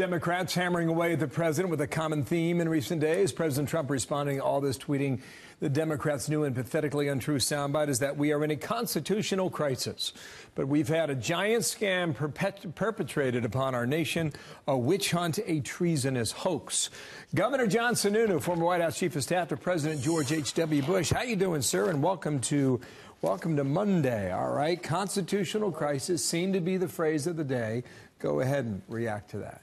Democrats hammering away at the president with a common theme in recent days. President Trump responding to all this, tweeting the Democrats' new and pathetically untrue soundbite is that we are in a constitutional crisis. But we've had a giant scam perpet- perpetrated upon our nation, a witch hunt, a treasonous hoax. Governor John Sununu, former White House Chief of Staff to President George H.W. Bush. How you doing, sir? And welcome to welcome to Monday. All right, constitutional crisis seemed to be the phrase of the day. Go ahead and react to that.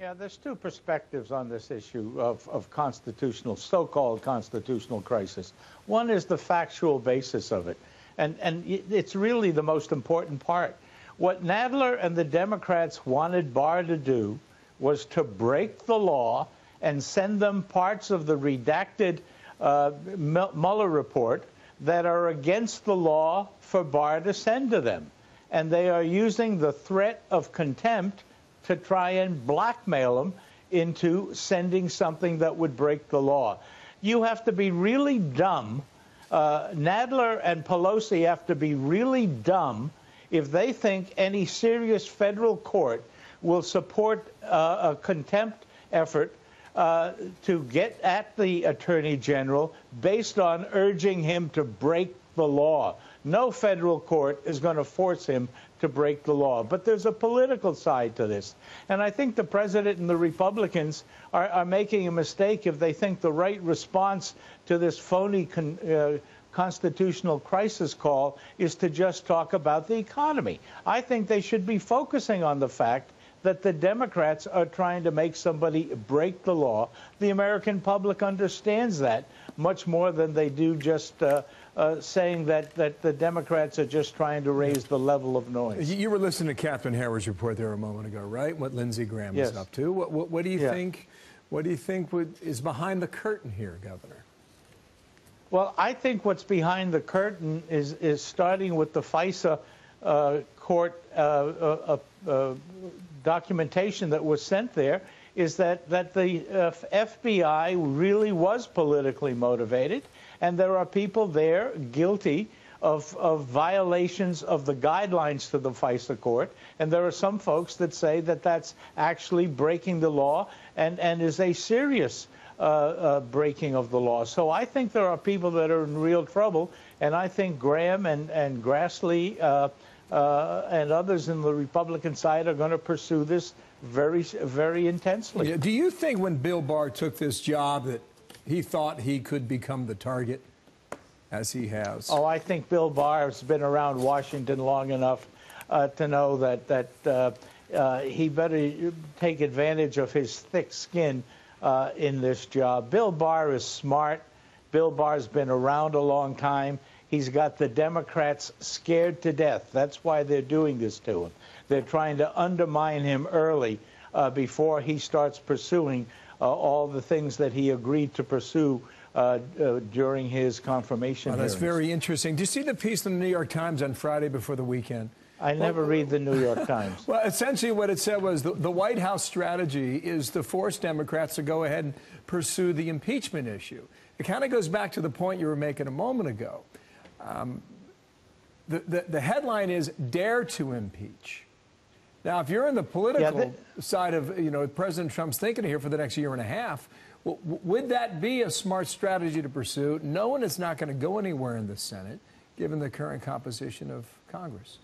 Yeah, there's two perspectives on this issue of, of constitutional, so-called constitutional crisis. One is the factual basis of it, and, and it's really the most important part. What Nadler and the Democrats wanted Barr to do was to break the law and send them parts of the redacted uh, Mueller report that are against the law for Barr to send to them. And they are using the threat of contempt to try and blackmail them into sending something that would break the law. You have to be really dumb. Uh, Nadler and Pelosi have to be really dumb if they think any serious federal court will support uh, a contempt effort uh, to get at the Attorney General based on urging him to break the law. No federal court is going to force him to break the law. But there's a political side to this. And I think the president and the Republicans are, are making a mistake if they think the right response to this phony con, uh, constitutional crisis call is to just talk about the economy. I think they should be focusing on the fact that the Democrats are trying to make somebody break the law. The American public understands that much more than they do just uh, uh, saying that, that the Democrats are just trying to raise the level of noise. You were listening to Catherine Herridge report there a moment ago, right? What Lindsey Graham yes. is up to. What, what, what do you yeah. think? What do you think would, is behind the curtain here, Governor? Well, I think what's behind the curtain is is starting with the FISA uh, court uh, uh, uh, uh documentation that was sent there. Is that that the FBI really was politically motivated? and there are people there guilty of, of violations of the guidelines to the FISA court. And there are some folks that say that that's actually breaking the law and, and is a serious uh, uh, breaking of the law. So I think there are people that are in real trouble. And I think Graham and, and Grassley uh, and others in the Republican side are going to pursue this very, very intensely. Do you think when Bill Barr took this job that he thought he could become the target, as he has. Oh, I think Bill Barr has been around Washington long enough uh, to know that that uh, uh, he better take advantage of his thick skin uh, in this job. Bill Barr is smart. Bill Barr's been around a long time. He's got the Democrats scared to death. That's why they're doing this to him. They're trying to undermine him early uh, before he starts pursuing uh, all the things that he agreed to pursue uh, uh, during his confirmation. Oh, that's very interesting. Do you see the piece in the New York Times on Friday before the weekend? I never well, read the New York Times. well, essentially, what it said was the, the, White House strategy is to force Democrats to go ahead and pursue the impeachment issue. It kind of goes back to the point you were making a moment ago. Um, the, the, the headline is Dare to Impeach. Now, if you're in the political yeah, side of you know President Trump's thinking here for the next year and a half, well, would that be a smart strategy to pursue, knowing it's not going to go anywhere in the Senate, given the current composition of Congress?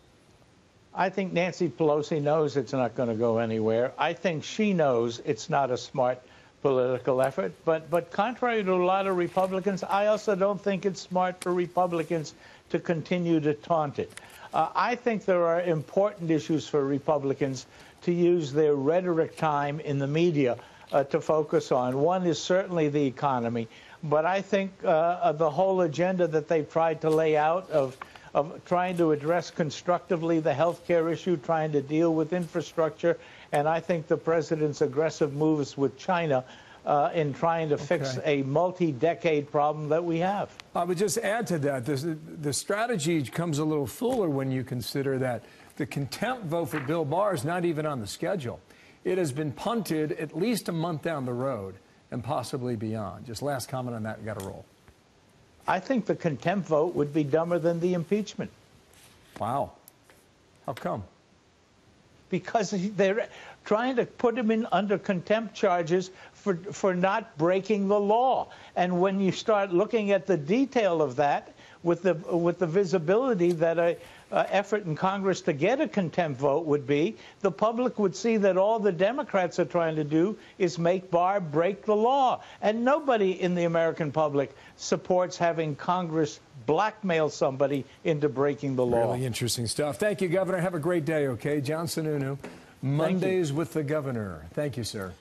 I think Nancy Pelosi knows it's not going to go anywhere. I think she knows it's not a smart political effort. But, but contrary to a lot of Republicans, I also don't think it's smart for Republicans to continue to taunt it. Uh, I think there are important issues for Republicans to use their rhetoric time in the media uh, to focus on. One is certainly the economy, but I think uh, the whole agenda that they've tried to lay out of of trying to address constructively the health care issue, trying to deal with infrastructure, and I think the president's aggressive moves with China uh, in trying to fix a multi-decade problem that we have. I would just add to that, this, the strategy comes a little fuller when you consider that the contempt vote for Bill Barr is not even on the schedule. It has been punted at least a month down the road and possibly beyond. Just last comment on that, we got to roll. I think the contempt vote would be dumber than the impeachment. Wow. How come? because they're trying to put him in under contempt charges for for not breaking the law. And when you start looking at the detail of that, with the with the visibility that a uh, effort in Congress to get a contempt vote would be, the public would see that all the Democrats are trying to do is make Barr break the law. And nobody in the American public supports having Congress blackmail somebody into breaking the law. Really interesting stuff. Thank you, Governor. Have a great day, okay? John Sununu, Mondays with the Governor. Thank you, sir.